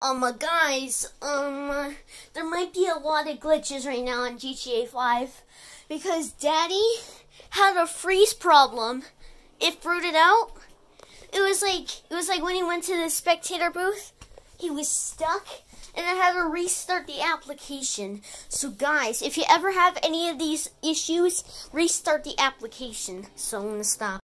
Um, uh, guys, um, uh, there might be a lot of glitches right now on GTA 5 because Daddy had a freeze problem. It booted out. It was like it was like when he went to the spectator booth, he was stuck, and I had to restart the application. So, guys, if you ever have any of these issues, restart the application. So I'm gonna stop.